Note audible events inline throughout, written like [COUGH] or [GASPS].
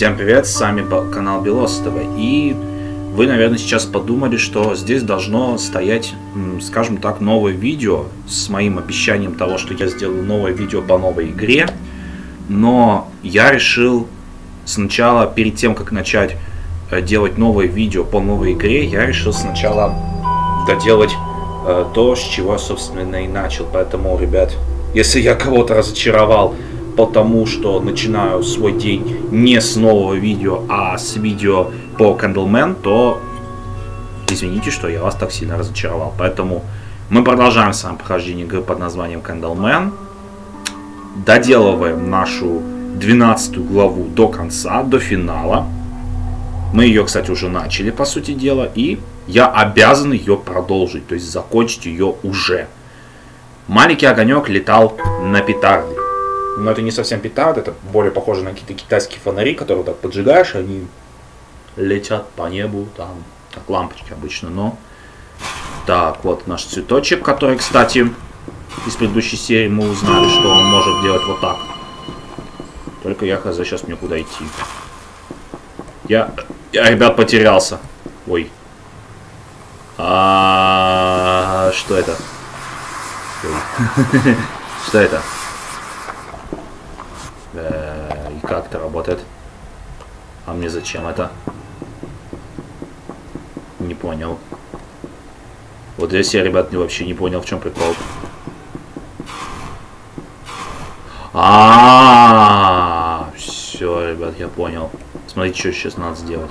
Всем привет, с вами канал Белостова. И вы, наверное, сейчас подумали, что здесь должно стоять, скажем так, новое видео с моим обещанием того, что я сделаю новое видео по новой игре. Но я решил сначала, перед тем, как начать э, делать новое видео по новой игре, я решил сначала доделать э, то, с чего, собственно, и начал. Поэтому, ребят, если я кого-то разочаровал, потому что начинаю свой день не с нового видео, а с видео по Candleman, то извините, что я вас так сильно разочаровал. Поэтому мы продолжаем с вами прохождение игры под названием Candleman. Доделываем нашу 12 главу до конца, до финала. Мы ее, кстати, уже начали, по сути дела, и я обязан ее продолжить, то есть закончить ее уже. Маленький огонек летал на петарде. Но это не совсем петард, это более похоже на какие-то китайские фонари, которые так поджигаешь, они летят по небу, там, как лампочки обычно, но... Так, вот наш цветочек, который, кстати, из предыдущей серии мы узнали, что он может делать вот так. Только я хз сейчас мне куда идти. Я, я, ребят, потерялся. Ой. А, что это? [LAUGHS] Что это? Э, и как это работает? А мне зачем это? Не понял. Вот здесь я, ребят, вообще не понял, в чем прикол. А, все, ребят, я понял. Смотрите, что сейчас надо сделать.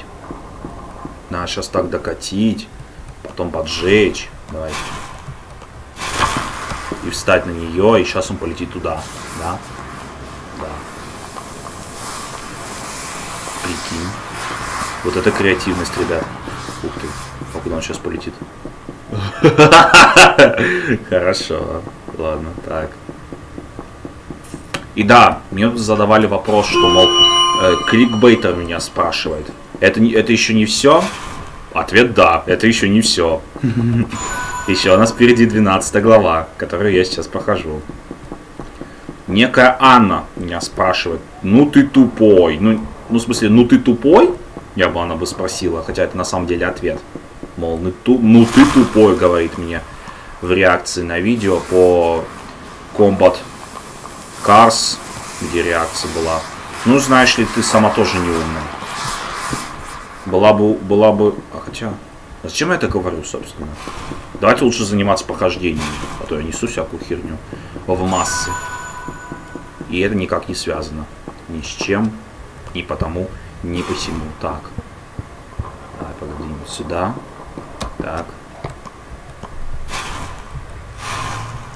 Надо сейчас так докатить, потом поджечь. Давайте. И встать на нее, и сейчас он полетит туда, да? Прикинь. Вот это креативность, ребят. Ух ты. А куда он сейчас полетит? [LAUGHS] Хорошо. Ладно, так. И да, мне задавали вопрос, что, мол, э, кликбейтер меня спрашивает. Это, это еще не все? Ответ да, это еще не все. [LAUGHS] Еще у нас впереди 12 глава, которую я сейчас прохожу. Некая Анна меня спрашивает, ну ты тупой, ну ну, в смысле, ну ты тупой? Я бы она бы спросила, хотя это на самом деле ответ. Мол, ну, ту, ну ты тупой, говорит мне в реакции на видео по Combat Cars, где реакция была. Ну, знаешь ли, ты сама тоже не умная. Была бы, была бы... А хотя... Зачем я это говорю, собственно? Давайте лучше заниматься похождением, а то я несу всякую херню в массы. И это никак не связано ни с чем и потому не посему. Так. Давай пододвинем сюда. Так.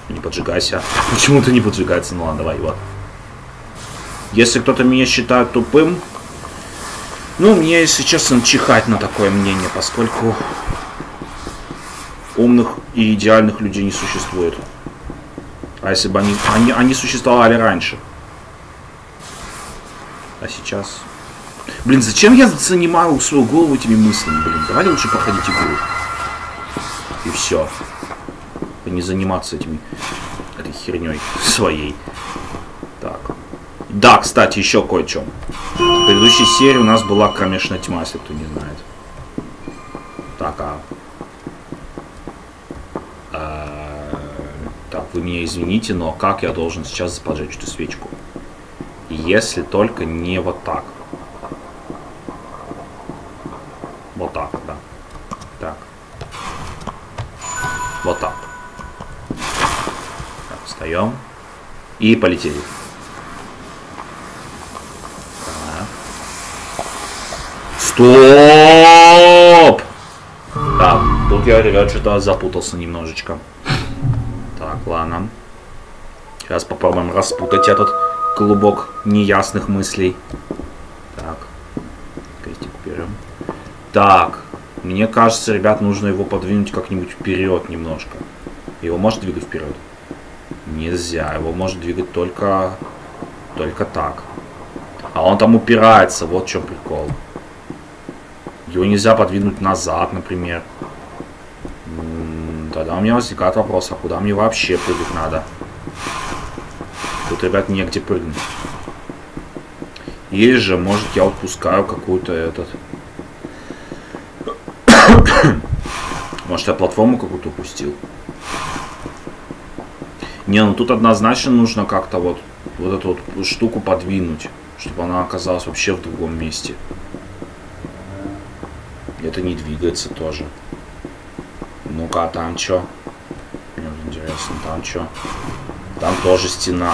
Не поджигайся. Почему ты не поджигается? Ну ладно, давай, вот. Если кто-то меня считает тупым, ну, мне, если честно, чихать на такое мнение, поскольку умных и идеальных людей не существует. А если бы они, они, они существовали раньше? А сейчас... Блин, зачем я занимаю свою голову этими мыслями, блин? Давайте лучше проходить игру. И все. Не заниматься этими... этой херней своей. Так. Да, кстати, еще кое-что. В предыдущей серии у нас была кромешная тьма, если кто не знает. Так, а... а... Так, вы меня извините, но как я должен сейчас поджечь эту свечку? Если только не вот так. И полетели. Стоп! Так, тут я, ребят, что-то запутался немножечко. Так, ладно. Сейчас попробуем распутать этот клубок неясных мыслей. Так. Крестик берем. Так. Мне кажется, ребят, нужно его подвинуть как-нибудь вперед немножко. Его может двигать вперед? Нельзя. Его может двигать только... Только так. А он там упирается. Вот в чем прикол. Его нельзя подвинуть назад, например. Тогда у меня возникает вопрос, а куда мне вообще прыгать надо? Тут, ребят, негде прыгнуть. Или же, может, я упускаю какую-то этот... [COUGHS] Может, я платформу какую-то упустил? Не, ну тут однозначно нужно как-то вот, вот эту вот штуку подвинуть, чтобы она оказалась вообще в другом месте. Это не двигается тоже. Ну-ка, а там что? Мне интересно, там что? Там тоже стена.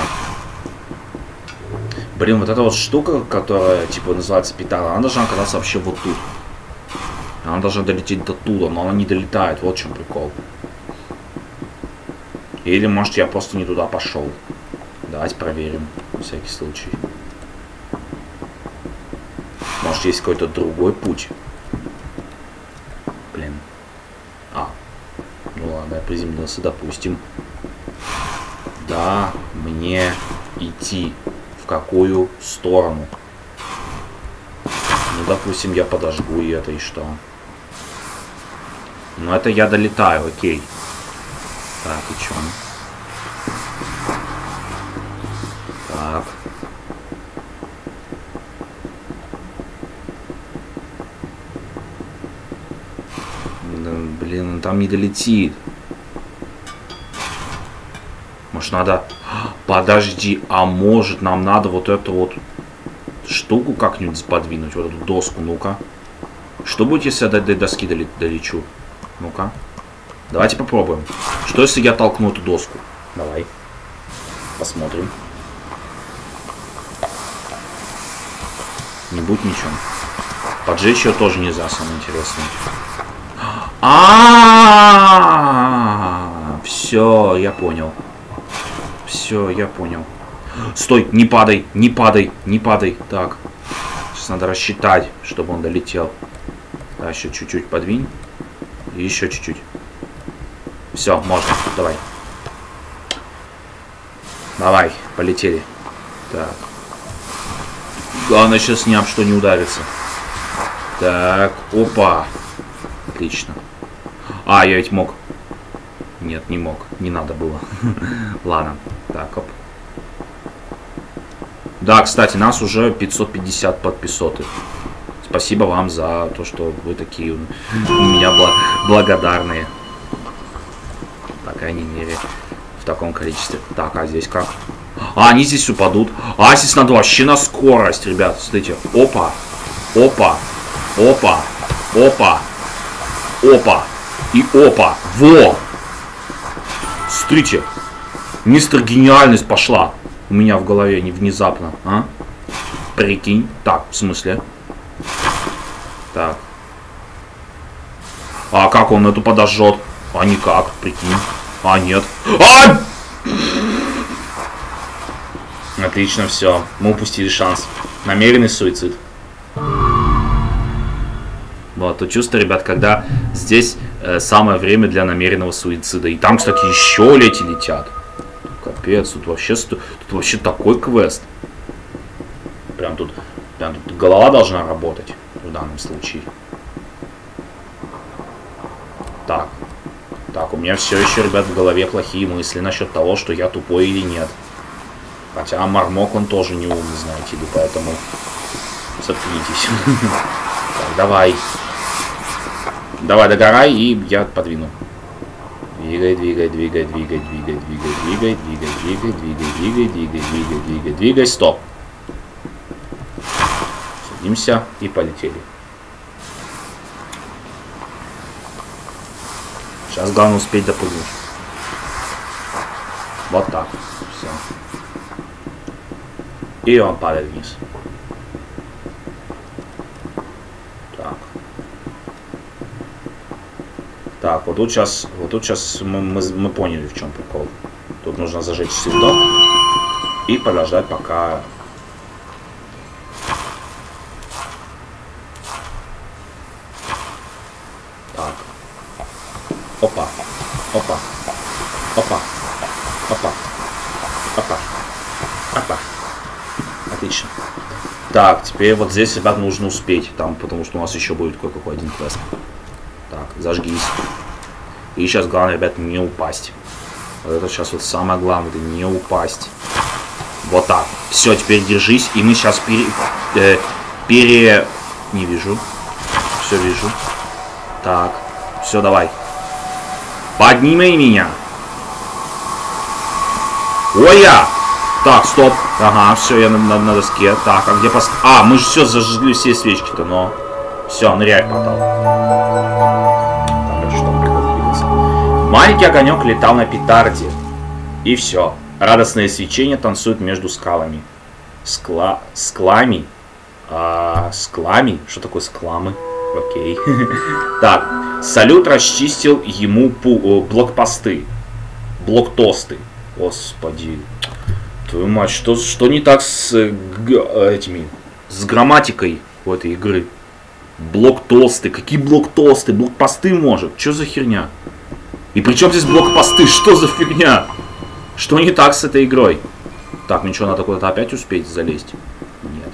Блин, вот эта вот штука, которая, типа, называется петарда, она должна оказаться вообще вот тут. Она должна долететь до туда, но она не долетает. Вот в чем прикол. Или, может, я просто не туда пошел. Давайте проверим, всякий случай. Может, есть какой-то другой путь. Блин. А. Ну ладно, я приземлился, допустим. Да, мне идти в какую сторону? Ну, допустим, я подожгу и это, и что? Ну, это я долетаю, окей. Так, и чё? Так. Да, блин, он там не долетит. Может надо... [GASPS] Подожди, а может нам надо вот эту вот штуку как-нибудь подвинуть, вот эту доску, ну-ка. Что будет, если я до, до доски долечу? Ну-ка. Давайте попробуем. Что, если я толкну эту доску? Давай. Посмотрим. Не будет ничего. Поджечь ее тоже нельзя, самое интересное. А, -а, -а, -а все, я понял. Все, я понял. Стой, не падай, не падай, не падай. Так, сейчас надо рассчитать, чтобы он долетел. Да, еще чуть-чуть подвинь. И еще чуть-чуть. Все, можно. Давай. Давай, полетели. Так. Главное сейчас ни об что не ударится. Так, опа. Отлично. А, я ведь мог. Нет, не мог. Не надо было. [LAUGHS] Ладно. Так, оп. Да, кстати, нас уже 550 подписоты. Спасибо вам за то, что вы такие у меня благодарные крайней мере, в таком количестве. Так, а здесь как? А, они здесь упадут. А, здесь надо вообще на скорость, ребят. Смотрите. Опа. Опа. Опа. Опа. Опа. И опа. Во. Смотрите. Мистер Гениальность пошла. У меня в голове не внезапно. А? Прикинь. Так, в смысле? Так. А как он эту подожжет? А никак, прикинь. А, нет. А! Отлично, все. Мы упустили шанс. Намеренный суицид. Вот, то чувство, ребят, когда здесь э, самое время для намеренного суицида. И там, кстати, еще лети летят. Капец, тут вообще, тут вообще такой квест. Прям тут, прям тут голова должна работать в данном случае. Так, так, у меня все еще, ребят, в голове плохие мысли насчет того, что я тупой или нет. Хотя Мармок, он тоже не умный, знаете ли, поэтому заткнитесь. Так, давай. Давай, догорай, и я подвину. Двигай, двигай, двигай, двигай, двигай, двигай, двигай, двигай, двигай, двигай, двигай, двигай, двигай, двигай, двигай, стоп. Садимся и полетели. Сейчас главное успеть допрыгнуть. Вот так. Все. И он падает вниз. Так. Так, вот тут сейчас, вот тут сейчас мы, мы, мы поняли, в чем прикол. Тут нужно зажечь цветок и подождать, пока теперь вот здесь, ребят, нужно успеть. Там, потому что у нас еще будет кое-какой один квест. Так, зажгись. И сейчас главное, ребят, не упасть. Вот это сейчас вот самое главное, это не упасть. Вот так. Все, теперь держись, и мы сейчас пере... Э, пере... Не вижу. Все вижу. Так. Все, давай. Подними меня. Ой, я! Так, стоп. Ага, все, я на, на, на доске. Так, а где пос... А, мы же все зажгли все свечки-то, но... Все, ныряй в портал. Маленький огонек летал на петарде. И все. Радостное свечение танцует между скалами. Скла... Склами? А, склами? Что такое скламы? Окей. [LAUGHS] так, салют расчистил ему блокпосты. Блоктосты. Господи. Твою мать, что, что не так с этими... С грамматикой у этой игры? Блоктосты. Какие блоктосты? Блокпосты может? Что за херня? И при чем здесь блокпосты? Что за фигня? Что не так с этой игрой? Так, что, надо куда-то опять успеть залезть? Нет,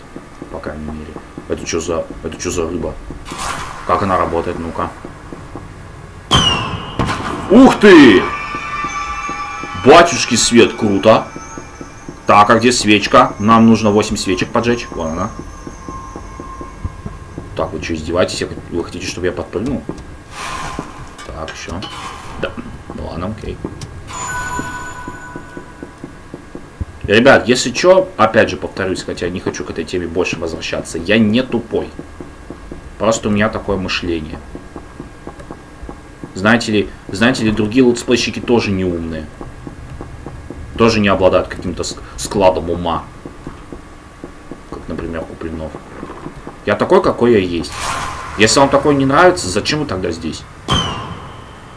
по крайней мере. Это что за... Это что за рыба? Как она работает? Ну-ка. Ух ты! Батюшки свет, круто. Так, а где свечка? Нам нужно 8 свечек поджечь. Вон она. Так, вы что, издеваетесь? Вы хотите, чтобы я подпрыгнул? Так, еще. Да. Ну ладно, окей. Ребят, если что, опять же повторюсь, хотя не хочу к этой теме больше возвращаться, я не тупой. Просто у меня такое мышление. Знаете ли, знаете ли, другие летсплейщики тоже не умные. Тоже не обладают каким-то складом ума. Как, например, Куплинов. Я такой, какой я есть. Если вам такой не нравится, зачем вы тогда здесь?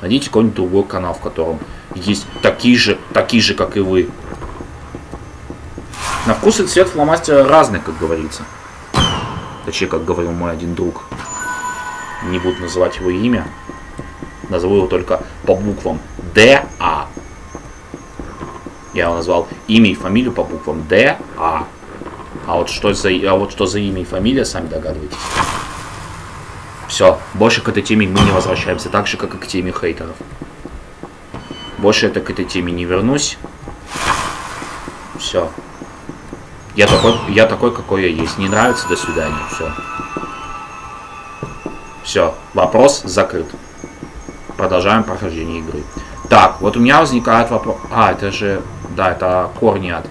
Найдите какой-нибудь другой канал, в котором есть такие же, такие же, как и вы. На вкус и цвет фломастера разный, как говорится. Точнее, как говорил мой один друг. Не буду называть его имя. Назову его только по буквам Д, А. Я его назвал имя и фамилию по буквам Д, А. А вот что за, а вот что за имя и фамилия, сами догадываетесь. Все, больше к этой теме мы не возвращаемся, так же, как и к теме хейтеров. Больше я к этой теме не вернусь. Все. Я такой, я такой, какой я есть. Не нравится, до свидания. Все. Все, вопрос закрыт. Продолжаем прохождение игры. Так, вот у меня возникает вопрос... А, это же... Да, это корни от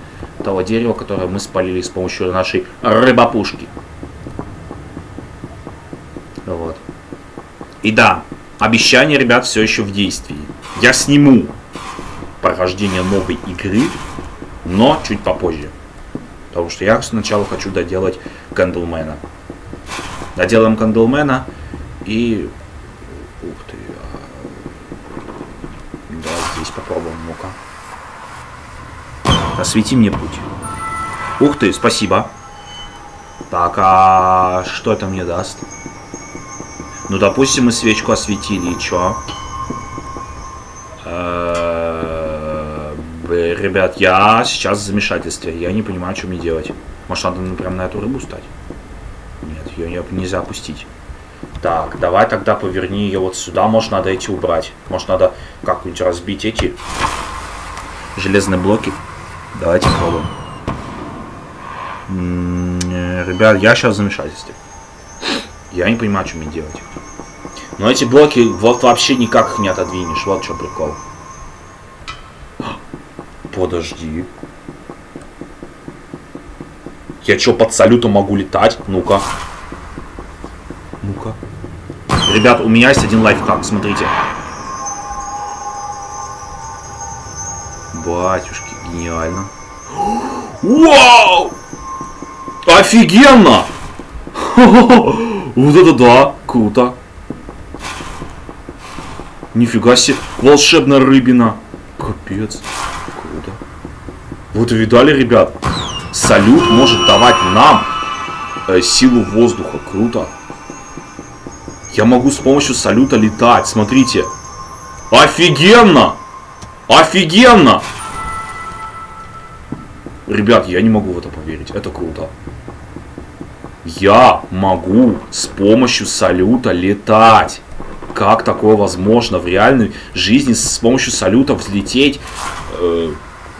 того дерева, которое мы спалили с помощью нашей рыбопушки. Вот. И да, обещание, ребят, все еще в действии. Я сниму прохождение новой игры, но чуть попозже. Потому что я сначала хочу доделать Кэндлмена. Доделаем Кэндлмена и... Ух ты. А... Да, здесь попробуем, ну-ка. Освети мне путь. Ух ты, спасибо. Так, а что это мне даст? Ну, допустим, мы свечку осветили, и чё? ребят, я сейчас в замешательстве. Я не понимаю, что мне делать. Может, надо прям на эту рыбу стать? Нет, ее нельзя опустить. Так, давай тогда поверни ее вот сюда. Может, надо эти убрать. Может, надо как-нибудь разбить эти железные блоки. Давайте попробуем. ребят, я сейчас в замешательстве. Я не понимаю, что мне делать. Но эти блоки вот вообще никак их не отодвинешь. Вот что прикол. [GASPS] Подожди. Я что, под салютом могу летать? Ну-ка. Ну-ка. Ребят, у меня есть один лайфхак, смотрите. Батюшки, гениально. Вау! Офигенно! [LAUGHS] Вот это да, круто. Нифига себе, волшебная рыбина. Капец. Вот видали, ребят? Салют может давать нам э, силу воздуха. Круто. Я могу с помощью салюта летать. Смотрите. Офигенно! Офигенно! Ребят, я не могу в это поверить. Это круто. Я могу с помощью салюта летать. Как такое возможно в реальной жизни с помощью салюта взлететь? Э,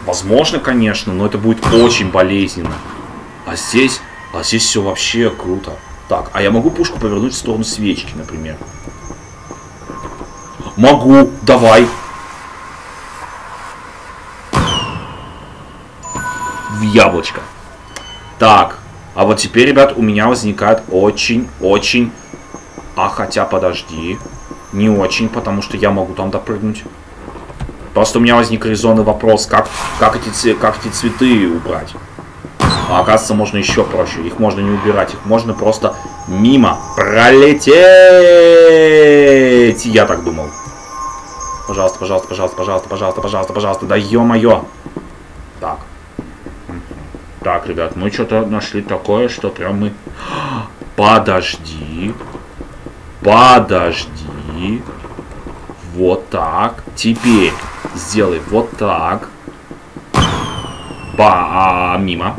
Возможно, конечно, но это будет очень болезненно. А здесь, а здесь все вообще круто. Так, а я могу пушку повернуть в сторону свечки, например. Могу, давай. Яблочко. Так, а вот теперь, ребят, у меня возникает очень-очень... А, хотя, подожди. Не очень, потому что я могу там допрыгнуть. Просто у меня возник резонный вопрос, как, как, эти, как эти цветы убрать. А оказывается, можно еще проще. Их можно не убирать, их можно просто мимо пролететь. Я так думал. Пожалуйста, пожалуйста, пожалуйста, пожалуйста, пожалуйста, пожалуйста, пожалуйста. Да ё-моё. Так. Ребят, мы что-то нашли такое, что прям мы... Подожди. Подожди. Вот так. Теперь сделай вот так. Ба, а, мимо.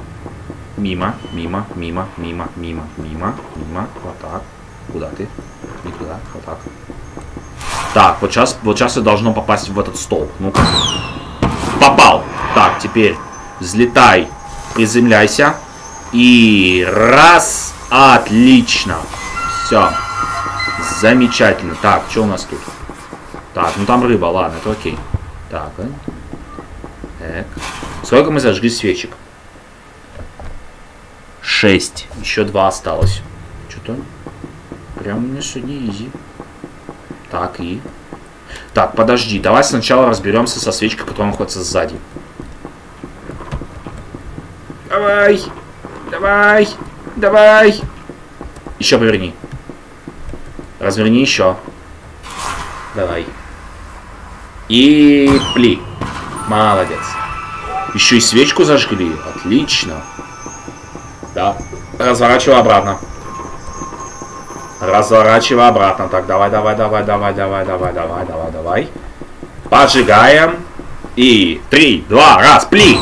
Мимо, мимо, мимо, мимо, мимо, мимо, мимо. Вот так. Куда ты? Никуда. Вот так. Так, вот сейчас, вот сейчас я должно попасть в этот стол. Ну-ка. Попал. Так, теперь взлетай, приземляйся. И раз. Отлично. Все. Замечательно. Так, что у нас тут? Так, ну там рыба, ладно, это окей. Так, а? Так. Сколько мы зажгли свечек? Шесть. Еще два осталось. Что-то прям у меня сегодня изи. Так, и... Так, подожди, давай сначала разберемся со свечкой, которая находится сзади. Давай! Давай! Давай! Еще поверни. Разверни еще. Давай. И пли. Молодец. Еще и свечку зажгли. Отлично. Да. Разворачивай обратно. Разворачивай обратно. Так, давай, давай, давай, давай, давай, давай, давай, давай, давай. Поджигаем. И три, два, раз, пли.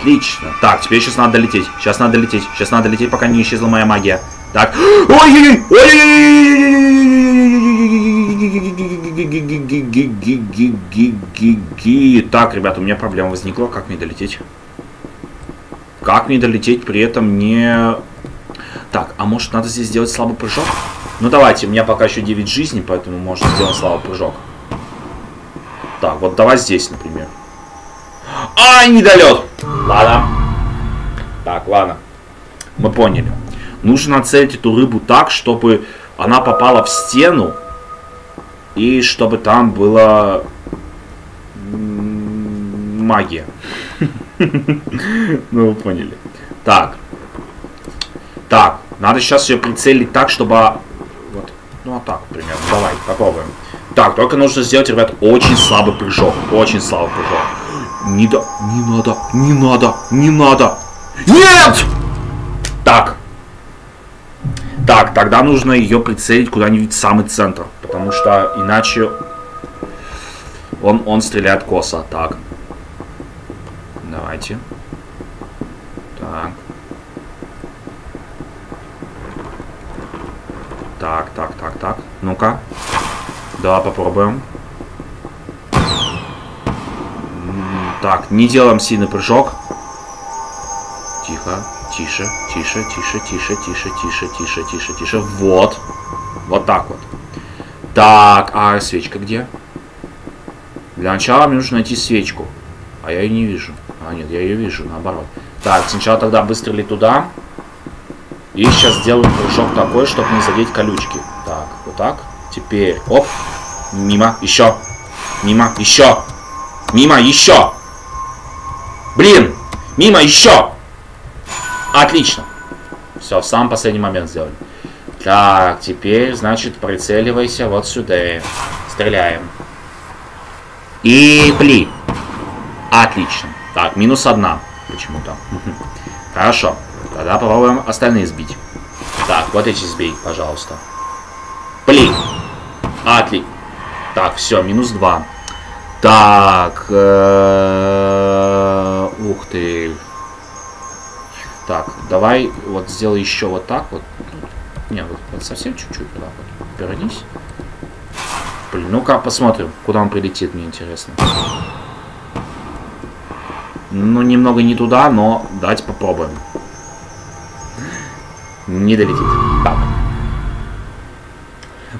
Отлично. Так, теперь сейчас надо лететь. Сейчас надо лететь. Сейчас надо лететь, пока не исчезла моя магия. Так. Ой-ой-ой! Так, ребята, у меня проблема возникла. Как мне долететь? Как мне долететь при этом не... Так, а может надо здесь сделать слабый прыжок? Ну давайте, у меня пока еще 9 жизней, поэтому можно сделать слабый прыжок. Так, вот давай здесь, например. Ай, недолет! Ладно. Так, ладно. Мы поняли. Нужно нацелить эту рыбу так, чтобы она попала в стену. И чтобы там была магия. [LAUGHS] Ну, вы поняли. Так. Так, надо сейчас ее прицелить так, чтобы... Вот, ну, а так, примерно. Давай, попробуем. Так, только нужно сделать, ребят, очень слабый прыжок. Очень слабый прыжок. Не да... Не надо, не надо, не надо. Нет! Так. Так, тогда нужно ее прицелить куда-нибудь в самый центр. Потому что иначе он, он стреляет косо. Так. Давайте. Так. Так, так, так, так. Ну-ка. Давай попробуем. Так, не делаем сильный прыжок. Тихо, тише, тише, тише, тише, тише, тише, тише, тише, тише. Вот. Вот так вот. Так, а свечка где? Для начала мне нужно найти свечку. А я ее не вижу. А, нет, я ее вижу, наоборот. Так, сначала тогда быстро ли туда. И сейчас сделаем прыжок такой, чтобы не задеть колючки. Так, вот так. Теперь, оп. Мимо, еще. Мимо, еще. Мимо, еще. Мимо, еще! Отлично. Все, в самый последний момент сделали. Так, теперь, значит, прицеливайся вот сюда. Стреляем. И пли. Отлично. Так, минус одна почему-то. [LAUGHS] Хорошо. Тогда попробуем остальные сбить. Так, вот эти сбей, пожалуйста. Пли. Отли. Так, все, минус два. Так. Э, ух ты. Так, давай вот сделай еще вот так вот. Не, вот, вот совсем чуть-чуть. Вот, вот. Вернись. Блин, ну-ка посмотрим, куда он прилетит, мне интересно. Ну, немного не туда, но давайте попробуем. Не долетит. Так.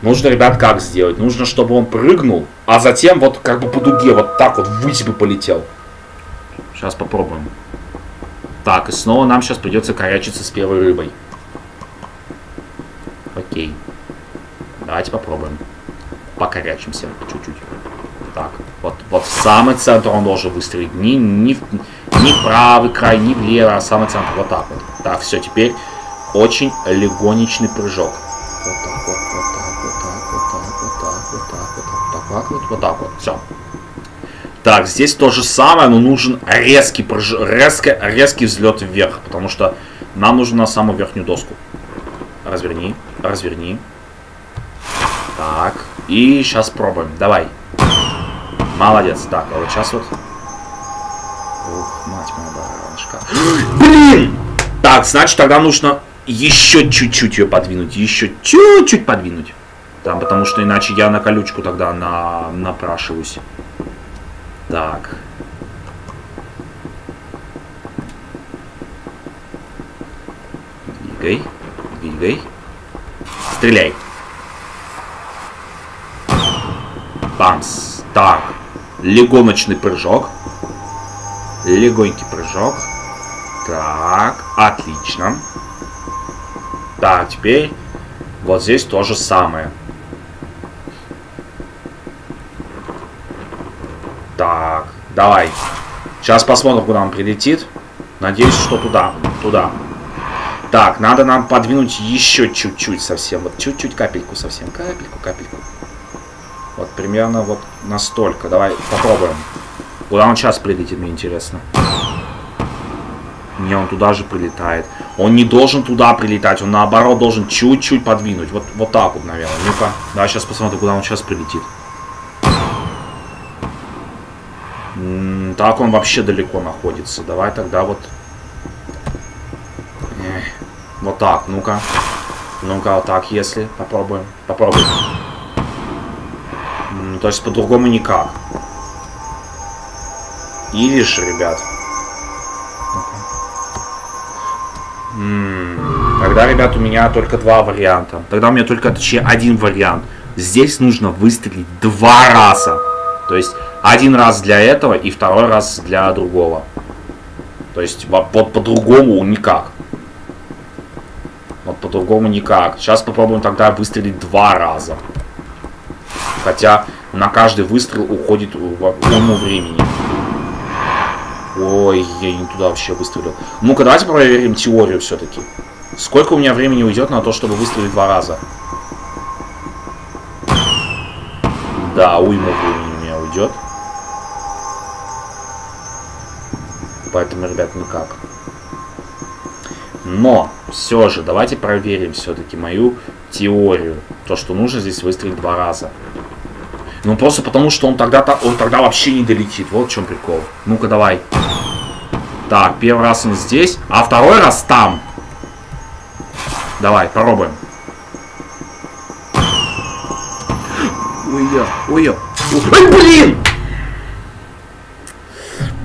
Нужно, ребят, как сделать? Нужно, чтобы он прыгнул, а затем вот как бы по дуге вот так вот ввысь бы полетел. Сейчас попробуем. Так, и снова нам сейчас придется корячиться с первой рыбой. Окей. Давайте попробуем. Покорячимся чуть-чуть. Так, вот, вот в самый центр он должен выстрелить. Не, не, не правый край, не в левый, а самый центр. Вот так вот. Так, все, теперь очень легонечный прыжок. Вот так вот, вот так, вот так, вот так, вот так, вот так, вот так, вот так, вот, вот так вот. Все. Так, здесь то же самое, но нужен резкий, прыж... резко, резкий взлет вверх, потому что нам нужно на самую верхнюю доску. Разверни, разверни. Так, и сейчас пробуем. Давай. Молодец. Так, а вот сейчас вот... Ух, мать моя баранушка. [GASPS] Блин! Так, значит, тогда нужно еще чуть-чуть ее подвинуть. Еще чуть-чуть подвинуть. Там, потому что иначе я на колючку тогда на... напрашиваюсь. Так. Двигай. Двигай. Стреляй. Бамс. Так. Легоночный прыжок. Легонький прыжок. Так. Отлично. Так, теперь вот здесь то же самое. Так, давай. Сейчас посмотрим, куда он прилетит. Надеюсь, что туда. Туда. Так, надо нам подвинуть еще чуть-чуть совсем. Вот чуть-чуть капельку совсем. Капельку, капельку. Вот примерно вот настолько. Давай попробуем. Куда он сейчас прилетит, мне интересно. Не, он туда же прилетает. Он не должен туда прилетать. Он наоборот должен чуть-чуть подвинуть. Вот, вот так вот, наверное. Ну-ка. Давай сейчас посмотрим, куда он сейчас прилетит. Так он вообще далеко находится. Давай тогда вот... Вот так, ну-ка. Ну-ка, вот так, если. Попробуем. Попробуем. То есть по-другому никак. Или же, ребят. Тогда, ребят, у меня только два варианта. Тогда у меня только, точнее, один вариант. Здесь нужно выстрелить два раза. То есть один раз для этого и второй раз для другого. То есть вот по-другому никак. Вот по-другому никак. Сейчас попробуем тогда выстрелить два раза. Хотя на каждый выстрел уходит уйму времени. Ой, я не туда вообще выстрелил. Ну-ка, давайте проверим теорию все-таки. Сколько у меня времени уйдет на то, чтобы выстрелить два раза? Да, уйму времени у меня уйдет. Поэтому, ребят, никак. Но, все же, давайте проверим все-таки мою теорию. То, что нужно здесь выстрелить два раза. Ну, просто потому, что он тогда, он тогда вообще не долетит. Вот в чем прикол. Ну-ка, давай. Так, первый раз он здесь, а второй раз там. Давай, попробуем. Ой-я, ой-я. Ой, блин!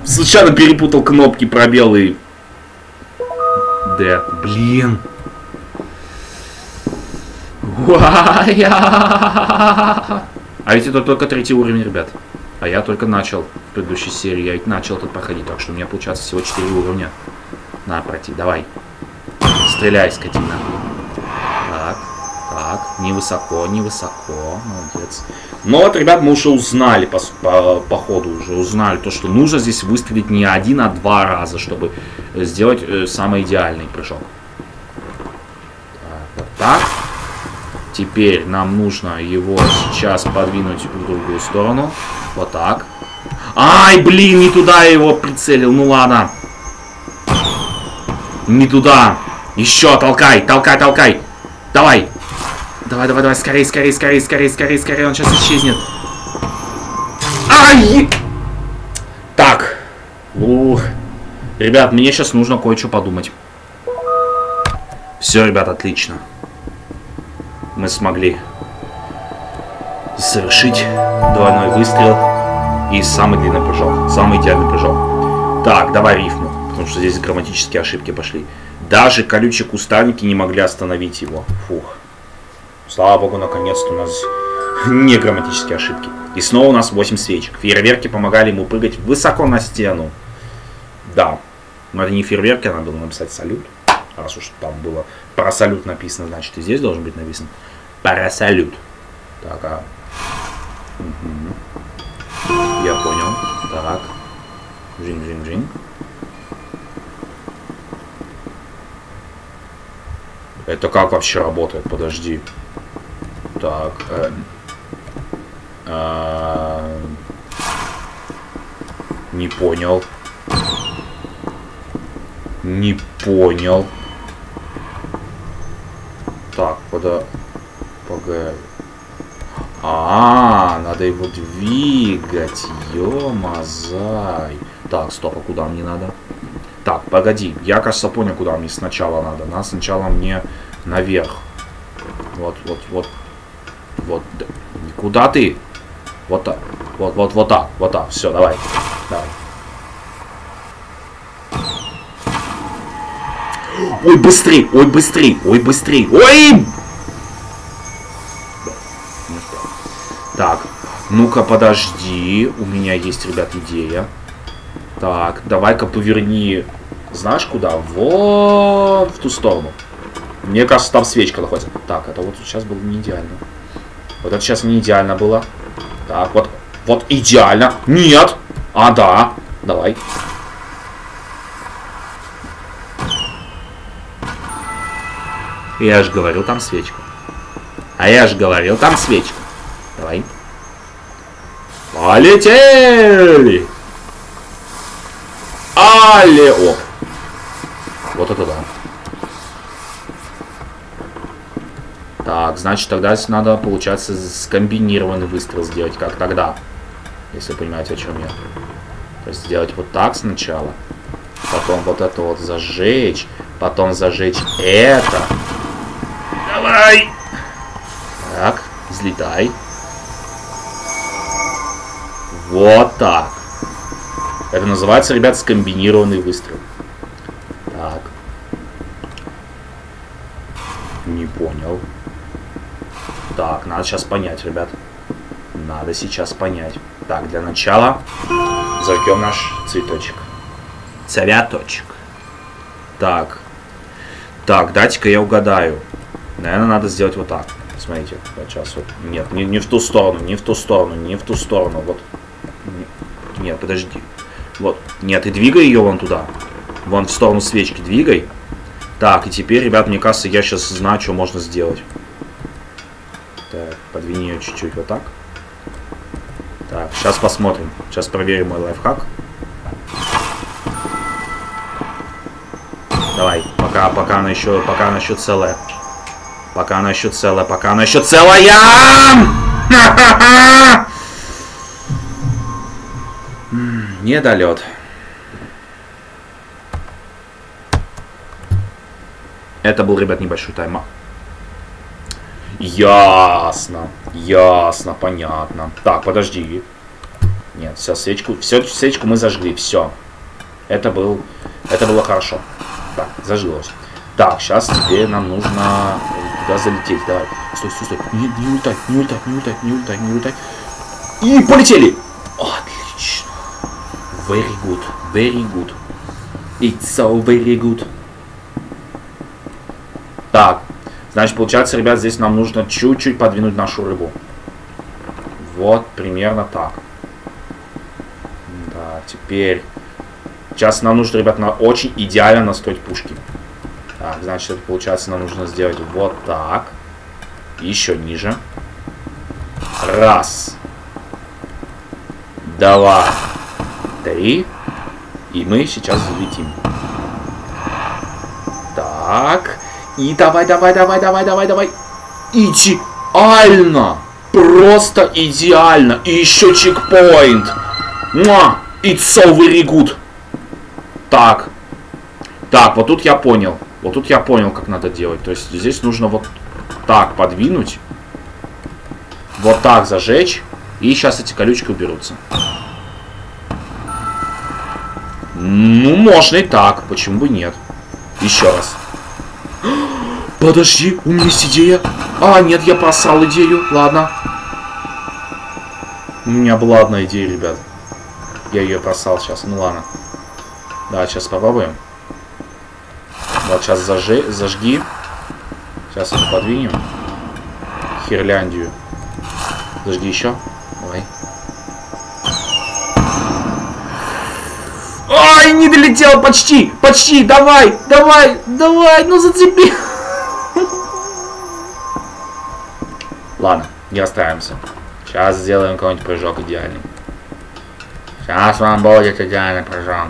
Случайно перепутал кнопки, пробелы. Д. Блин. А ведь это только третий уровень, ребят. А я только начал в предыдущей серии. Я ведь начал тут проходить, так что у меня получается всего 4 уровня. На, пройти. Давай. Стреляй, скотина. Так, так. Невысоко, невысоко. Молодец. Но вот, ребят, мы уже узнали по, по, по ходу, уже узнали то, что нужно здесь выстрелить не один, а два раза, чтобы сделать э, самый идеальный прыжок. Так, вот так. Теперь нам нужно его сейчас подвинуть в другую сторону. Вот так. Ай, блин, не туда я его прицелил. Ну ладно. Не туда. Еще, толкай, толкай, толкай. Давай. Давай, давай, давай, скорее, скорее, скорее, скорее, скорее, скорее, он сейчас исчезнет. Ай! Так. Ух. Ребят, мне сейчас нужно кое-что подумать. Все, ребят, отлично. Мы смогли совершить двойной выстрел и самый длинный прыжок, самый идеальный прыжок. Так, давай рифму, потому что здесь грамматические ошибки пошли. Даже колючие кустарники не могли остановить его. Фух. Слава богу, наконец-то у нас [LAUGHS] не грамматические ошибки. И снова у нас 8 свечек. Фейерверки помогали ему прыгать высоко на стену. Да. Но это не фейерверки, надо было написать салют. Раз уж там было про салют написано, значит и здесь должен быть написан про салют. Так, а... Угу. Я понял. Так. Жин-жин-жин. Это как вообще работает? Подожди. Так. Э, э, не понял. Не понял. Так, пода... Погоди. А, надо его двигать. Ё-мазай. Так, стоп, а куда мне надо? Так, погоди. Я, кажется, понял, куда мне сначала надо. Надо сначала мне наверх. Вот, вот, вот. Вот. Куда ты? Вот так. Вот, вот, вот так. Вот так. Все, давай. Давай. Ой, быстрей! Ой, быстрей! Ой, быстрей! Ой! Так, ну-ка, подожди. У меня есть, ребят, идея. Так, давай-ка поверни, знаешь куда? Вот в ту сторону. Мне кажется, там свечка находится. Так, это вот сейчас было не идеально. Вот это сейчас не идеально было. Так, вот, вот идеально. Нет! А, да. Давай. Я же говорил, там свечка. А я же говорил, там свечка. Давай. Полетели! Алле! Вот это да. Так, значит, тогда надо, получается, скомбинированный выстрел сделать, как тогда. Если вы понимаете, о чем я. То есть сделать вот так сначала. Потом вот это вот зажечь. Потом зажечь это. Давай! Так, взлетай. Вот так. Это называется, ребят, скомбинированный выстрел. Так. Не понял. Так, надо сейчас понять, ребят. Надо сейчас понять. Так, для начала зажгем наш цветочек. Цветочек. Так. Так, дайте-ка я угадаю. Наверное, надо сделать вот так. Смотрите, вот сейчас вот. Нет, не, не в ту сторону, не в ту сторону, не в ту сторону. Вот. Нет, подожди. Вот. Нет, и двигай ее вон туда. Вон в сторону свечки двигай. Так, и теперь, ребят, мне кажется, я сейчас знаю, что можно сделать. Так, подвини ее чуть-чуть вот так. Так, сейчас посмотрим. Сейчас проверим мой лайфхак. Давай, пока, пока она еще, пока она еще целая. Пока она еще целая, пока она еще целая! Недолет. Это был, ребят, небольшой тайм Ясно. Ясно, понятно. Так, подожди. Нет, все, свечку, все, свечку мы зажгли, все. Это был, это было хорошо. Так, зажглось. Так, сейчас тебе нам нужно туда залететь. Давай. Стой, стой, стой. Не, не улетай, не улетай, не улетай, не улетай. И полетели! Отлично. Very good, very good. It's so very good. Так, значит, получается, ребят, здесь нам нужно чуть-чуть подвинуть нашу рыбу. Вот, примерно так. Да, теперь... Сейчас нам нужно, ребят, на очень идеально настроить пушки. Так, значит, это получается, нам нужно сделать вот так. Еще ниже. Раз. Два. Три. И мы сейчас взлетим. Так. И давай, давай, давай, давай, давай, давай. Идеально. Просто идеально. И еще чекпоинт. Муа. It's so very good. Так. Так, вот тут я понял. Вот тут я понял, как надо делать. То есть здесь нужно вот так подвинуть. Вот так зажечь. И сейчас эти колючки уберутся. Ну, можно и так. Почему бы нет? Еще раз. [GASPS] Подожди, у меня есть идея. А, нет, я просрал идею. Ладно. У меня была одна идея, ребят. Я ее просрал сейчас. Ну ладно. Да, сейчас попробуем. Вот сейчас зажи, зажги. Сейчас это подвинем. Хирляндию. Зажги еще. Не долетел почти, почти, давай, давай, давай, ну зацепи. Ладно, не расстраиваемся. Сейчас сделаем какой-нибудь прыжок идеальный. Сейчас вам будет идеальный прыжок.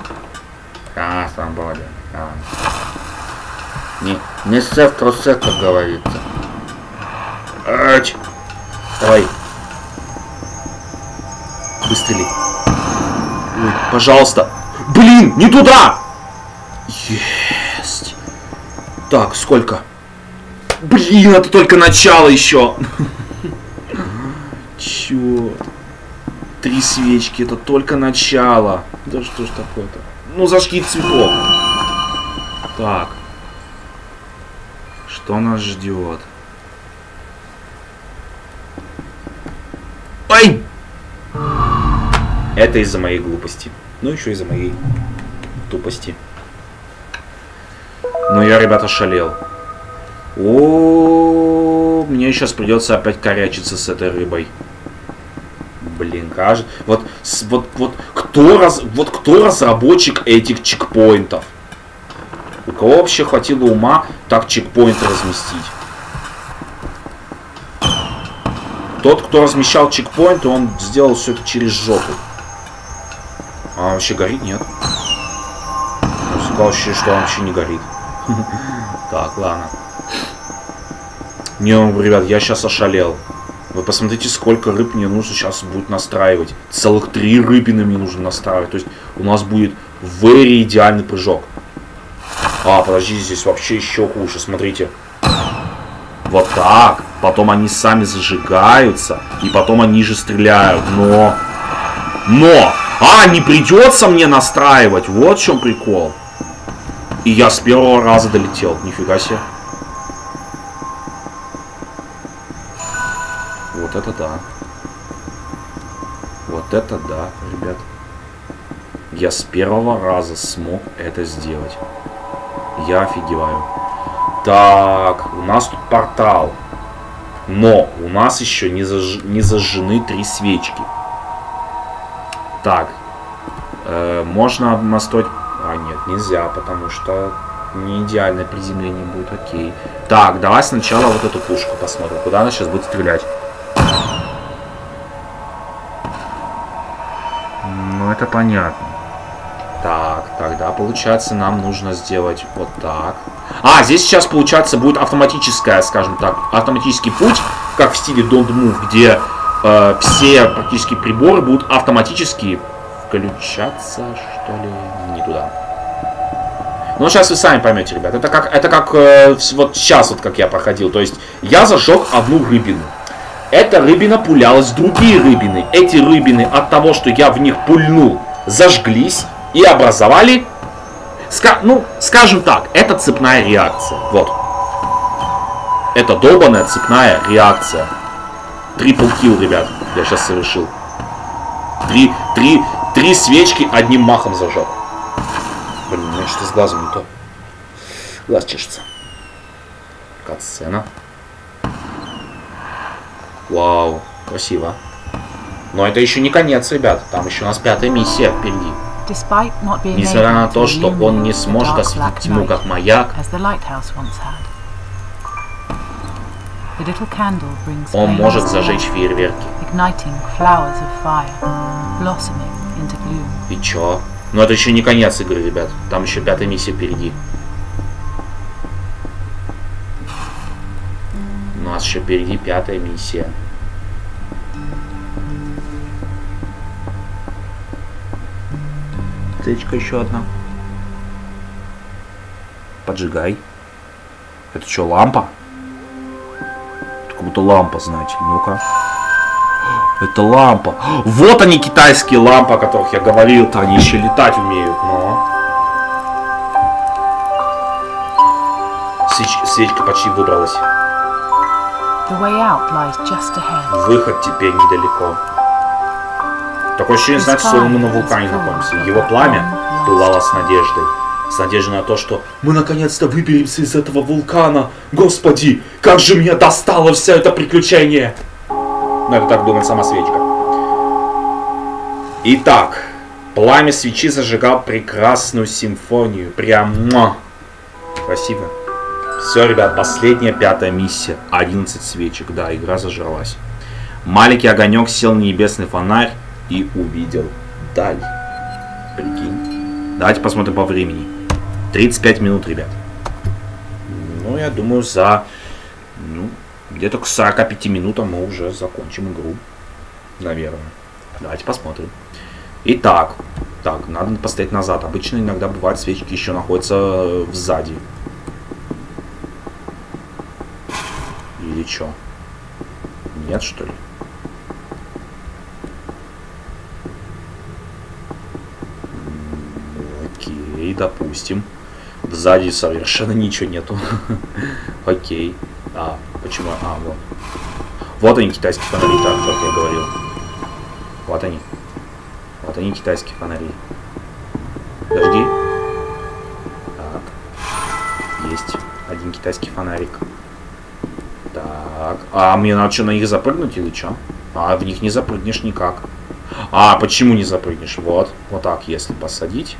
Сейчас вам будет. Давай. Не, не сцеп трусцеп, как говорится. Ач. Давай. Выстрели. Пожалуйста. Блин, не туда! Есть. Так, сколько? Блин, это только начало еще. Черт. Три свечки, это только начало. Да что ж такое-то? Ну, зажги цветок. Так. Что нас ждет? Ай! Это из-за моей глупости. Ну, еще из-за моей тупости. Ну, я, ребята, шалел. О, мне сейчас придется опять корячиться с этой рыбой. Блин, кажется. Вот, вот, вот, кто раз, вот кто разработчик этих чекпоинтов? У кого вообще хватило ума так чекпоинты разместить? Тот, кто размещал чекпоинты, он сделал все это через жопу. А вообще горит? Нет. Сказал ощущение, что он вообще не горит. [LAUGHS] Так, ладно. Не, ребят, я сейчас ошалел. Вы посмотрите, сколько рыб мне нужно сейчас будет настраивать. Целых три рыбины мне нужно настраивать. То есть у нас будет very идеальный прыжок. А, подожди, здесь вообще еще хуже. Смотрите. Вот так. Потом они сами зажигаются. И потом они же стреляют. Но... Но! А, не придется мне настраивать. Вот в чем прикол. И я с первого раза долетел. Нифига себе. Вот это да. Вот это да, ребят. Я с первого раза смог это сделать. Я офигеваю. Так, у нас тут портал. Но у нас еще не, заж... не зажжены три свечки. Так. Э, можно настроить... А, нет, нельзя, потому что не идеальное приземление будет. Окей. Так, давай сначала вот эту пушку посмотрим. Куда она сейчас будет стрелять. Ну, это понятно. Так, тогда, получается, нам нужно сделать вот так. А, здесь сейчас, получается, будет автоматическая, скажем так, автоматический путь, как в стиле Don't Move, где э, все практически приборы будут автоматически включаться, что ли, не туда. Ну, сейчас вы сами поймете, ребят. Это как, это как э, вот сейчас, вот как я проходил. То есть, я зажег одну рыбину. Эта рыбина пулялась в другие рыбины. Эти рыбины от того, что я в них пульнул, зажглись и образовали, ска ну, скажем так, это цепная реакция. Вот. Это долбанная цепная реакция. Трипл килл, ребят, я сейчас совершил. Три, три, три свечки одним махом зажал. Блин, у меня что-то с глазом не то. Глаз чешется. Катсцена. Вау, красиво. Но это еще не конец, ребят. Там еще у нас пятая миссия впереди. Несмотря на то, что он не сможет осветить тьму как маяк, он может зажечь фейерверки. И чё? Но это еще не конец игры, ребят. Там еще пятая миссия впереди. У нас еще впереди пятая миссия. Аптечка еще одна. Поджигай. Это что, лампа? Это как будто лампа, знаете. Ну-ка. Это лампа. Вот они, китайские лампы, о которых я говорил-то. Они еще летать умеют, но... Свеч... Свечка почти выбралась. Выход теперь недалеко. Такое ощущение, знаете, что мы на вулкане находимся. Его пламя пылало с надеждой. С надеждой на то, что мы наконец-то выберемся из этого вулкана. Господи, как же меня достало все это приключение! Ну, это так думает сама свечка. Итак, пламя свечи зажигал прекрасную симфонию. Прямо. Красиво. Все, ребят, последняя пятая миссия. 11 свечек. Да, игра зажралась. Маленький огонек сел на небесный фонарь и увидел даль. Прикинь. Давайте посмотрим по времени. 35 минут, ребят. Ну, я думаю, за ну, где-то к 45 минутам мы уже закончим игру. Наверное. Давайте посмотрим. Итак, так, надо поставить назад. Обычно иногда бывает свечки еще находятся э, сзади. Или что? Нет, что ли? Окей, допустим. Сзади совершенно ничего нету. [LAUGHS] Окей. А, почему? А, вот. Вот они, китайские фонари, так, как я говорил. Вот они. Вот они, китайские фонари. Подожди. Так. Есть один китайский фонарик. Так. А мне надо что, на них запрыгнуть или что? А в них не запрыгнешь никак. А, почему не запрыгнешь? Вот. Вот так, если посадить.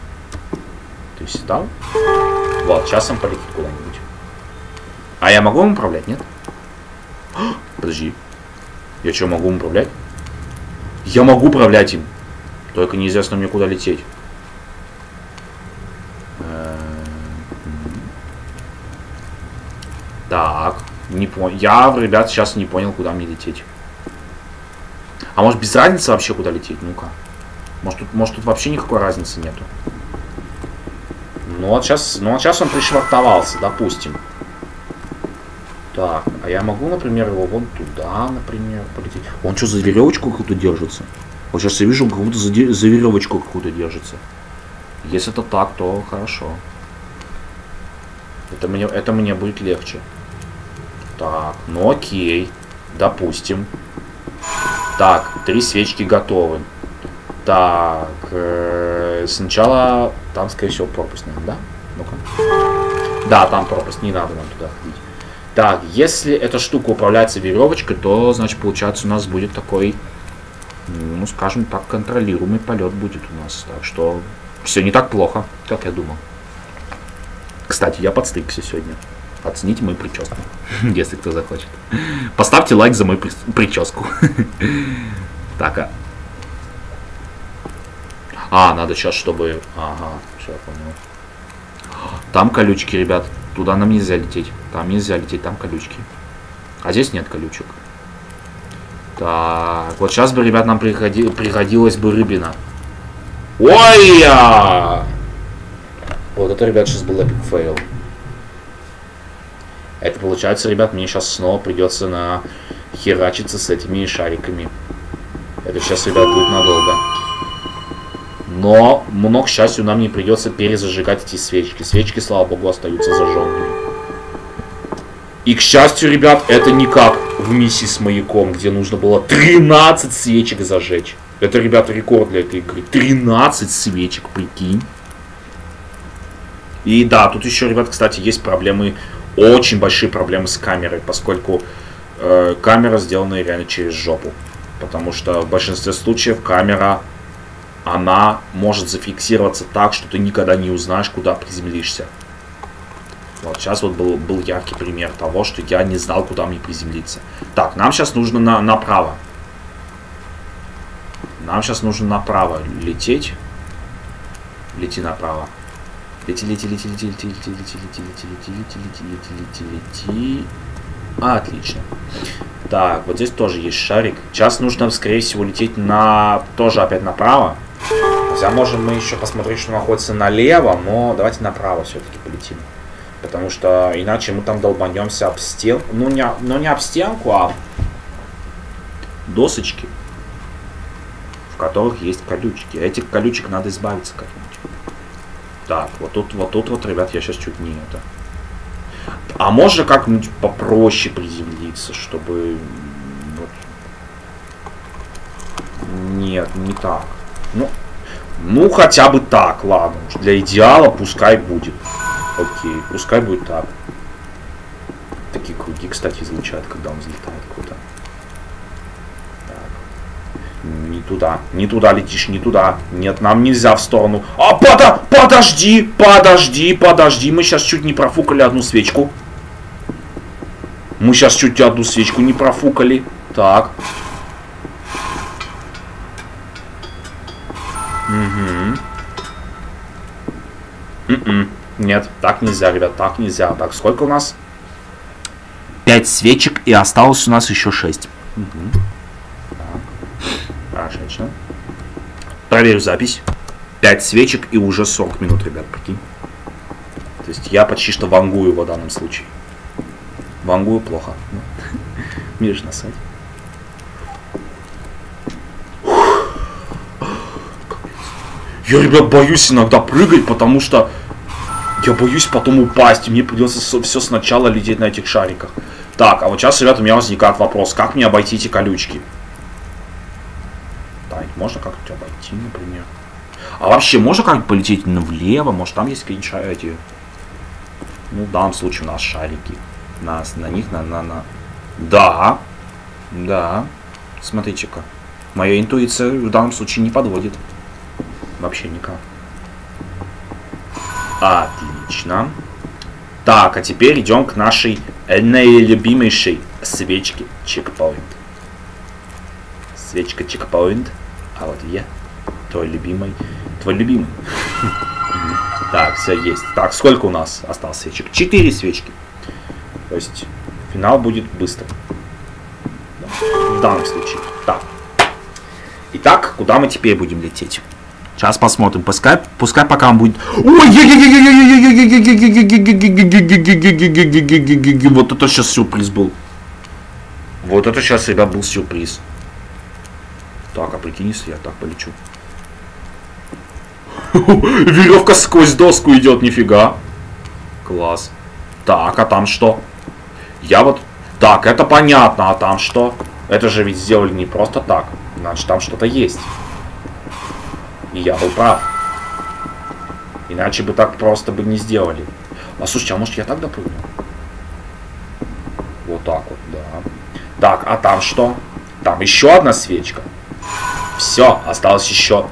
Ты сюда. Вот, сейчас он полетит куда-нибудь. А я могу им управлять, нет? [GASPS] Подожди. Я что, могу им управлять? Я могу управлять им. Только неизвестно мне куда лететь. Эм, так, не понял. Я, ребят, сейчас не понял, куда мне лететь. А может без разницы вообще куда лететь? Ну-ка. Может тут, может тут вообще никакой разницы нету. Ну вот сейчас, ну вот сейчас он пришвартовался, допустим. Так, а я могу, например, его вон туда, например, полететь. Он что, за веревочку какую-то держится? Вот сейчас я вижу, как будто за, за веревочку какую-то держится. Если это так, то хорошо. Это мне, это мне будет легче. Так, ну окей. Допустим. Так, три свечки готовы. Так, э, сначала там, скорее всего, пропасть, наверное, да? Ну-ка. Да, там пропасть, не надо нам туда ходить. Так, если эта штука управляется веревочкой, то, значит, получается, у нас будет такой, ну, скажем так, контролируемый полет будет у нас. Так что все не так плохо, как я думал. Кстати, я подстригся сегодня. Оцените мою прическу, [LAUGHS] если кто захочет. Поставьте лайк за мою прическу. [LAUGHS] Так, а... А, надо сейчас, чтобы... Ага, все, понял. Там колючки, ребят. Туда нам нельзя лететь. Там нельзя лететь, там колючки. А здесь нет колючек. Так, вот сейчас бы, ребят, нам приходи, пригодилась бы рыбина. Ой! -я! Вот это, ребят, сейчас был epic fail. Это получается, ребят, мне сейчас снова придется на херачиться с этими шариками. Это сейчас, ребят, будет надолго. Но, но, к счастью, нам не придется перезажигать эти свечки. Свечки, слава богу, остаются зажженными. И, к счастью, ребят, это не как в миссии с маяком, где нужно было 13 свечек зажечь. Это, ребята, рекорд для этой игры. 13 свечек, прикинь. И да, тут еще, ребят, кстати, есть проблемы, очень большие проблемы с камерой, поскольку э, камера сделана реально через жопу. Потому что в большинстве случаев камера она может зафиксироваться так, что ты никогда не узнаешь, куда приземлишься. Вот сейчас вот был, был яркий пример того, что я не знал, куда мне приземлиться. Так, нам сейчас нужно на, направо. Нам сейчас нужно направо лететь. Лети направо. Лети, лети, лети, лети, лети, лети, лети, лети, лети, лети, лети, лети, лети, лети, лети. Отлично. Так, вот здесь тоже есть шарик. Сейчас нужно, скорее всего, лететь на... Тоже опять направо. Хотя можем мы еще посмотреть, что находится налево, но давайте направо все-таки полетим. Потому что иначе мы там долбанемся об стенку. Ну не, ну не об стенку, а досочки, в которых есть колючки. Этих колючек надо избавиться как-нибудь. Так, вот тут, вот тут вот, ребят, я сейчас чуть не это. А можно как-нибудь попроще приземлиться, чтобы... Вот. Нет, не так. Ну, ну, хотя бы так, ладно. Для идеала пускай будет. Окей, пускай будет так. Такие круги, кстати, излучают, когда он взлетает куда-то. Так. Не туда, не туда летишь, не туда. Нет, нам нельзя в сторону. А, пода, подожди, подожди, подожди. Мы сейчас чуть не профукали одну свечку. Мы сейчас чуть одну свечку не профукали. Так. Угу. М-м. Нет, так нельзя, ребят, так нельзя. Так, сколько у нас? Пять свечек, и осталось у нас еще шесть. Угу. Так. Отлично. Проверю запись. Пять свечек и уже 40 минут, ребят, прикинь. То есть я почти что вангую в данном случае. Вангую плохо. Миш на сайте. Я, ребят, боюсь иногда прыгать, потому что я боюсь потом упасть, и мне придется все сначала лететь на этих шариках. Так, а вот сейчас, ребят, у меня возникает вопрос, как мне обойти эти колючки? Так, можно как-нибудь обойти, например. А вообще, можно как-нибудь полететь ну, влево? Может, там есть какие-нибудь эти... Ну, в данном случае у нас шарики. Нас, на них, на, на, на... Да. Да. Смотрите-ка. Моя интуиция в данном случае не подводит. Вообще никак. Отлично. Так, а теперь идем к нашей наилюбимейшей свечке чекпоинт. Свечка чекпоинт. А вот я. Твой любимый. Твой любимый. [LAUGHS] Так, все есть. Так, сколько у нас осталось свечек? Четыре свечки. То есть финал будет быстро. В данном случае. Так. Итак, куда мы теперь будем лететь? Сейчас посмотрим. Пускай, пускай пока он будет... Вот это сейчас сюрприз был. Вот это сейчас, ребят, был сюрприз. Так, а прикинь, если я так полечу. Веревка сквозь доску идет, нифига. Класс. Так, а там что? Я вот... Так, это понятно, а там что? Это же ведь сделали не просто так. Значит, там что-то есть. И я был прав. Иначе бы так просто бы не сделали. А слушайте, а может я так допрыгну? Вот так вот, да. Так, а там что? Там еще одна свечка. Все, осталось еще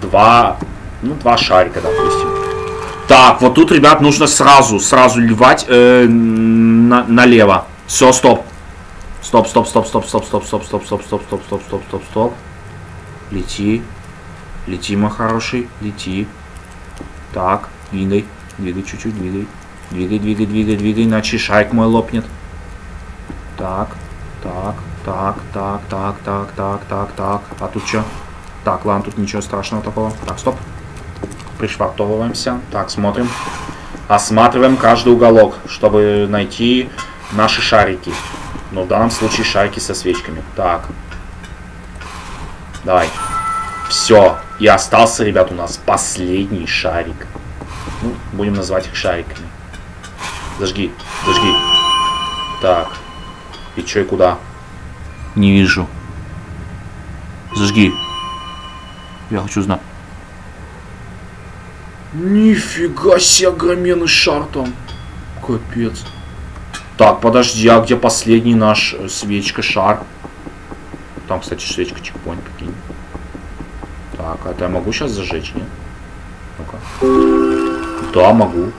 два, ну, два шарика, допустим. Так, вот тут, ребят, нужно сразу, сразу ливать э, на, налево. Все, стоп. Стоп, стоп, стоп, стоп, стоп, стоп, стоп, стоп, стоп, стоп, стоп, стоп, стоп, стоп, стоп. Лети. Лети, мой хороший, лети. Так, двигай, двигай чуть-чуть, двигай. Двигай, двигай, двигай, двигай, иначе шарик мой лопнет. Так, так, так, так, так, так, так, так, так. А тут что? Так, ладно, тут ничего страшного такого. Так, стоп. Пришвартовываемся. Так, смотрим. Осматриваем каждый уголок, чтобы найти наши шарики. Но в данном случае шарики со свечками. Так. Давай. Все. И остался, ребят, у нас последний шарик. Ну, будем называть их шариками. Зажги, зажги. Так. И что и куда? Не вижу. Зажги. Я хочу знать. Нифига себе огроменный шар там. Капец. Так, подожди, а где последний наш э, свечка шар? Там, кстати, свечка чекпоинт, прикинь. Так, а я могу сейчас зажечь, нет? Ну-ка. Да, могу.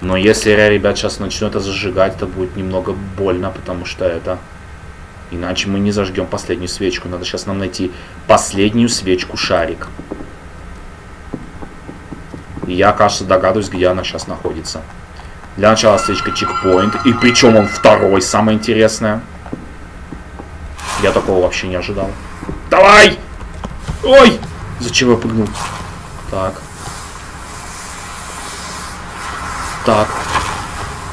Но если я, ребят, сейчас начну это зажигать, это будет немного больно, потому что это... Иначе мы не зажгем последнюю свечку. Надо сейчас нам найти последнюю свечку шарик. И я, кажется, догадываюсь, где она сейчас находится. Для начала свечка чекпоинт. И причем он второй, самое интересное. Я такого вообще не ожидал. Давай! Ой! Зачем я прыгнул? Так. Так.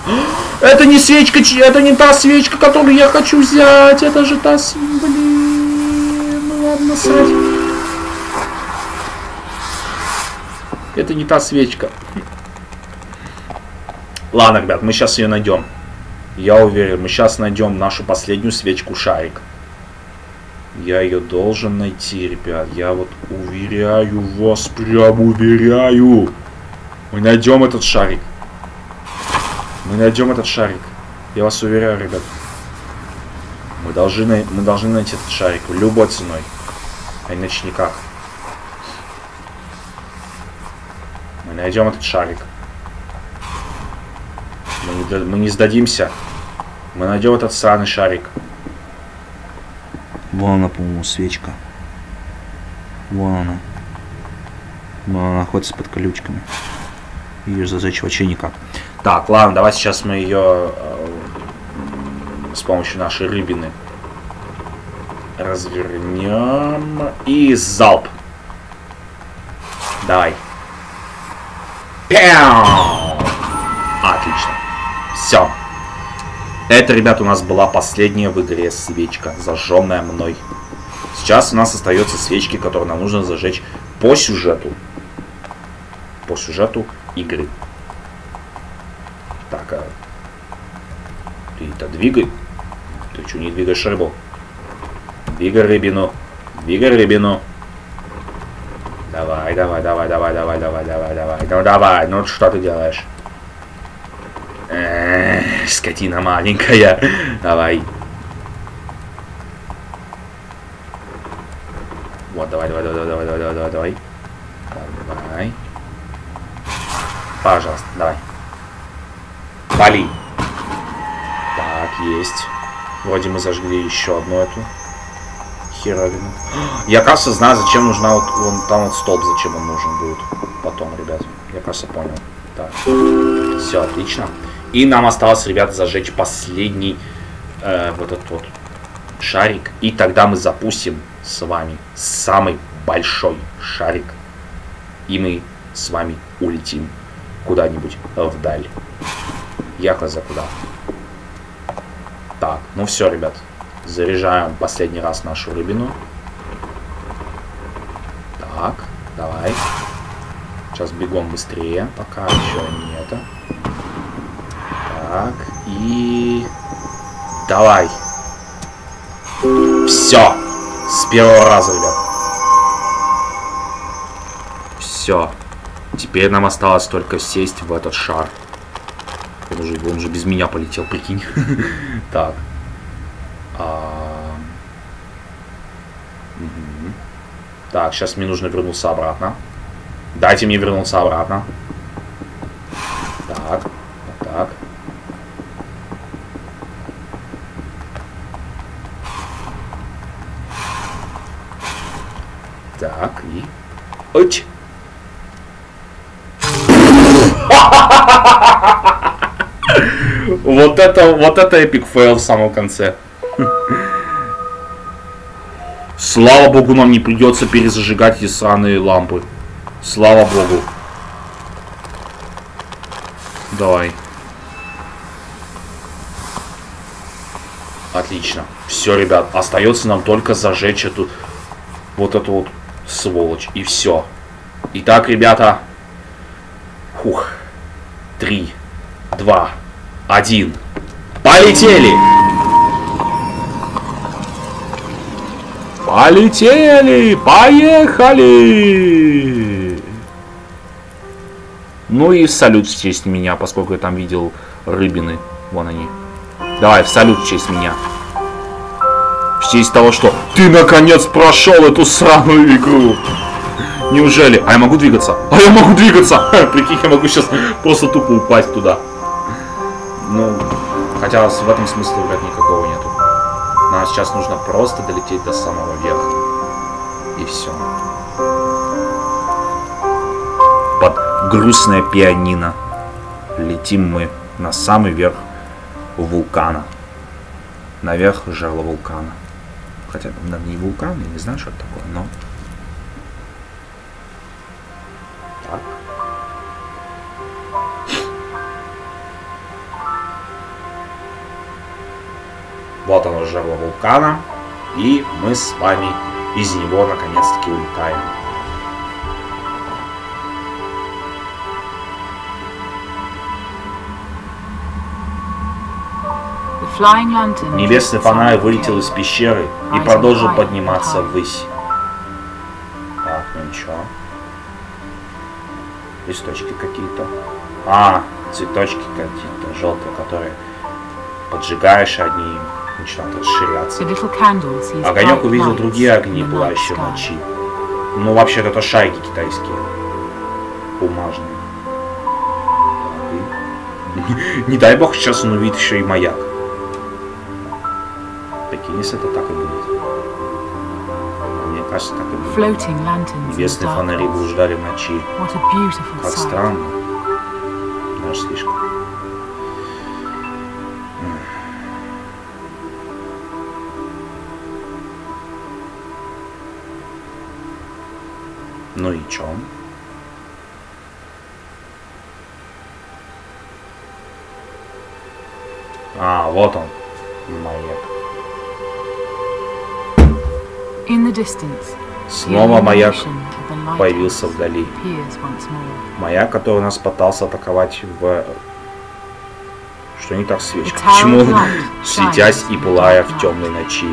[GASPS] Это не свечка, это не та свечка, которую я хочу взять. Это же та... Блин, ну ладно, срать. Это не та свечка. Ладно, ребят, мы сейчас ее найдем. Я уверен, мы сейчас найдем нашу последнюю свечку шарик. Я ее должен найти, ребят. Я вот уверяю вас, прям уверяю. Мы найдем этот шарик. Мы найдем этот шарик. Я вас уверяю, ребят. Мы должны, мы должны найти этот шарик любой ценой. А иначе никак. Мы найдем этот шарик. Мы не, мы не сдадимся. Мы найдем этот сраный шарик. Вон она, по-моему, свечка. Вон она. Вон она находится под колючками. Ее зажечь вообще никак. Так, ладно, давай сейчас мы ее э, с помощью нашей рыбины развернем. И залп. Давай. Пяу! Отлично. Все. Это, ребят, у нас была последняя в игре свечка, зажженная мной. Сейчас у нас остается свечки, которые нам нужно зажечь по сюжету. По сюжету игры. Так, а... Ты-то двигай. Ты что, не двигаешь рыбу? Двигай рыбину. Двигай рыбину. Давай, давай, давай, давай, давай, давай, давай, давай. Ну давай, ну что ты делаешь? Эх, скотина маленькая. Давай. Вот, давай, давай, давай, давай, давай, давай, давай, давай. Давай. Пожалуйста, давай. Вали. Так, есть. Вроде мы зажгли еще одну эту херовину. [GASPS] Я, кажется, знаю, зачем нужна вот вон там вот столб, зачем он нужен будет потом, ребят. Я, кажется, понял. Так. Все, отлично. И нам осталось, ребята, зажечь последний э, вот этот вот шарик. И тогда мы запустим с вами самый большой шарик. И мы с вами улетим куда-нибудь вдаль. Я за куда. Так, ну все, ребят. Заряжаем последний раз нашу рыбину. Так, давай. Сейчас бегом быстрее, пока еще не это. Так, и... Давай. Все. С первого раза, ребят. Все. Теперь нам осталось только сесть в этот шар. Он уже, он же без меня полетел, прикинь. [LAUGHS] Так. А... Так, сейчас мне нужно вернуться обратно. Дайте мне вернуться обратно. Так, так. Так, и... Уть! [LAUGHS] Вот это, вот это epic fail в самом конце. Слава богу, нам не придется перезажигать эти сраные лампы. Слава богу. Давай. Отлично. Все, ребят, остается нам только зажечь эту вот эту вот сволочь. И все. Итак, ребята. Фух. Три, два, один. Полетели! Полетели! Поехали! Ну и салют в честь меня, поскольку я там видел рыбины. Вон они. Давай, в салют в честь меня. В честь того, что ты наконец прошел эту сраную игру. Неужели? А я могу двигаться? А я могу двигаться! [LAUGHS] Прикинь, я могу сейчас просто тупо упасть туда. Ну, хотя в этом смысле вряд никакого нету. Нам сейчас нужно просто долететь до самого верха. И все. Под грустное пианино летим мы на самый верх вулкана. Наверх жерла вулкана. Хотя там не вулкан, я не знаю, что это такое, но... Так. Вот оно жерло вулкана. И мы с вами из него наконец-таки улетаем. Небесный фонарь вылетел из пещеры и продолжил подниматься ввысь. Так, ну ничего. Листочки какие-то. А, цветочки какие-то желтые, которые поджигаешь, они начинают расширяться. Огонек увидел другие огни, пылающие в ночи. Ну, вообще-то это шайки китайские. Бумажные. [LAUGHS] Не дай бог, сейчас он увидит еще и маяк. Прикинь, если это так и будет. Мне кажется, так и будет. Небесные фонари блуждали в ночи. Как странно. Даже слишком. Ну и чё? А, вот он. Маяк. Снова маяк появился вдали. Маяк, который нас пытался атаковать в... Что не так с свечкой? The tower Почему [LAUGHS] светясь и пылая в темной ночи,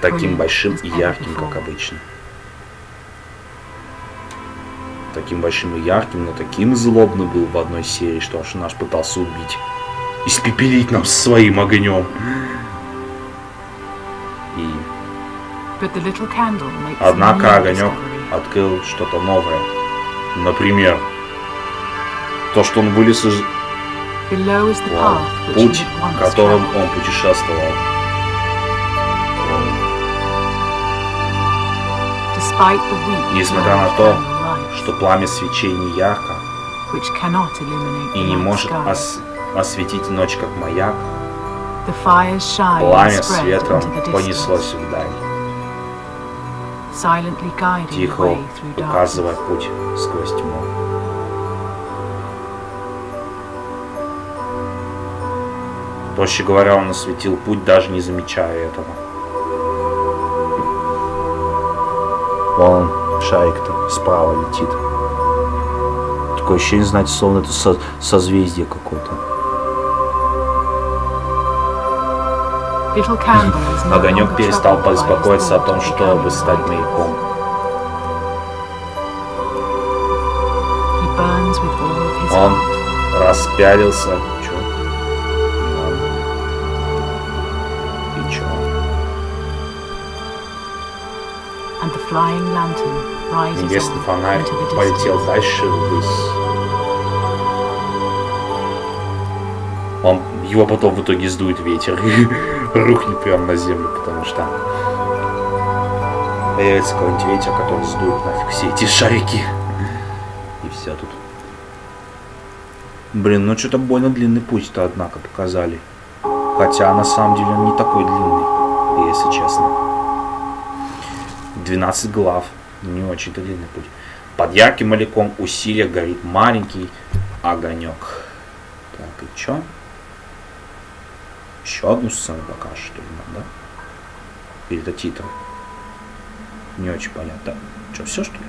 таким большим и ярким, как обычно. Таким большим и ярким, но таким злобным был в одной серии, что аж наш пытался убить. Испепелить нам своим огнем. Однако огонек открыл что-то новое. Например, то, что он вылез из... Вау. Путь, которым он путешествовал. Несмотря на то, что пламя свечей не ярко и не может ос осветить ночь как маяк, пламя с ветром понеслось вдаль тихо way through darkness. указывая путь сквозь тьму. Проще говоря, он осветил путь, даже не замечая этого. Вон шарик-то справа летит. Такое ощущение, знаете, словно это со- созвездие какое-то. Огонек перестал беспокоиться о том, чтобы стать маяком. Он распялился. Чё? И чё? Небесный фонарь полетел дальше ввысь. Его потом в итоге сдует ветер [LAUGHS] и рухнет прямо на землю, потому что появится какой-нибудь ветер, который сдует нафиг все эти шарики. И все тут. Блин, ну что-то больно длинный путь-то, однако, показали. Хотя, на самом деле, он не такой длинный, если честно. 12 глав. Не очень-то длинный путь. Под ярким маяком усилия горит маленький огонек. Так, и чё? Еще одну сцену покажешь, что ли, нам, да? Или это титр? Не очень понятно. Что, все, что ли?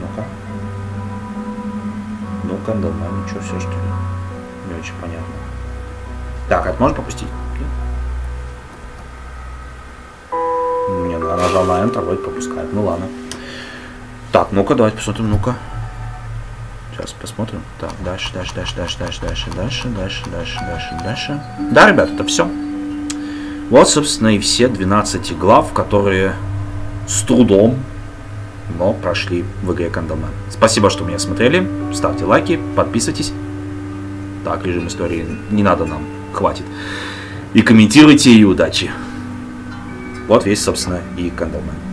Ну-ка. Ну-ка, давай, ну что, все, что ли? Не очень понятно. Так, это можно попустить? Нет? Не, ну, я нажал на Enter, вроде пропускает. Ну ладно. Так, ну-ка, давайте посмотрим, ну-ка. Сейчас посмотрим. Так, дальше, дальше, дальше, дальше, дальше, дальше, дальше, дальше, дальше, дальше, дальше. Да, ребят, это все. Вот, собственно, и все 12 глав, которые с трудом, но прошли в игре Candleman. Спасибо, что меня смотрели. Ставьте лайки, подписывайтесь. Так, режим истории не надо нам, хватит. И комментируйте, и удачи. Вот весь, собственно, и Candleman.